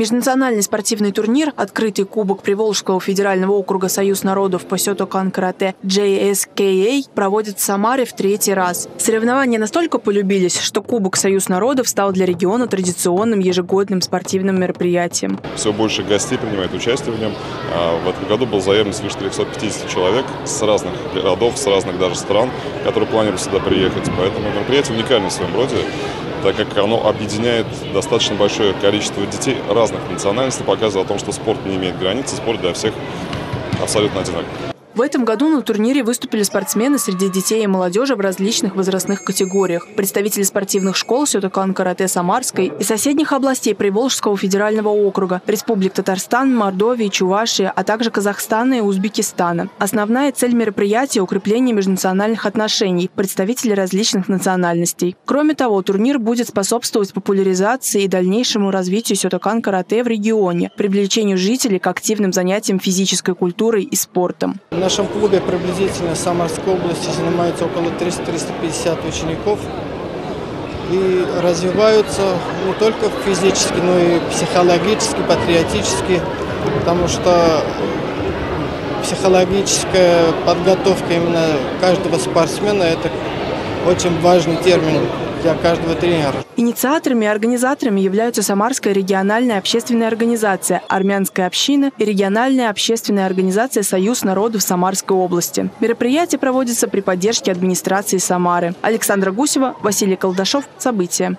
Межнациональный спортивный турнир «Открытый кубок Приволжского федерального округа Союз народов по сётокан карате JSKA» проводит в Самаре в третий раз. Соревнования настолько полюбились, что Кубок Союз народов стал для региона традиционным ежегодным спортивным мероприятием. Все больше гостей принимает участие в нем. А в этом году был заявлен свыше 350 человек с разных городов, с разных даже стран, которые планируют сюда приехать. Поэтому мероприятие уникальное в своем роде так как оно объединяет достаточно большое количество детей разных национальностей, показывая о том, что спорт не имеет границ, спорт для всех абсолютно одинаков. В этом году на турнире выступили спортсмены среди детей и молодежи в различных возрастных категориях. Представители спортивных школ Сютакан Карате Самарской и соседних областей Приволжского федерального округа, Республик Татарстан, Мордовии, Чувашии, а также Казахстана и Узбекистана. Основная цель мероприятия – укрепление межнациональных отношений представителей различных национальностей. Кроме того, турнир будет способствовать популяризации и дальнейшему развитию Сютакан Карате в регионе, привлечению жителей к активным занятиям физической культурой и спортом. Нашем клубе приблизительно в Самарской области занимается около 300-350 учеников. И развиваются не только физически, но и психологически, патриотически, потому что психологическая подготовка именно каждого спортсмена – это очень важный термин для каждого тренера. Инициаторами и организаторами являются Самарская региональная общественная организация, Армянская община и региональная общественная организация «Союз народов Самарской области». Мероприятие проводится при поддержке администрации Самары. Александра Гусева, Василий Колдашов. События.